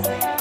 Bye.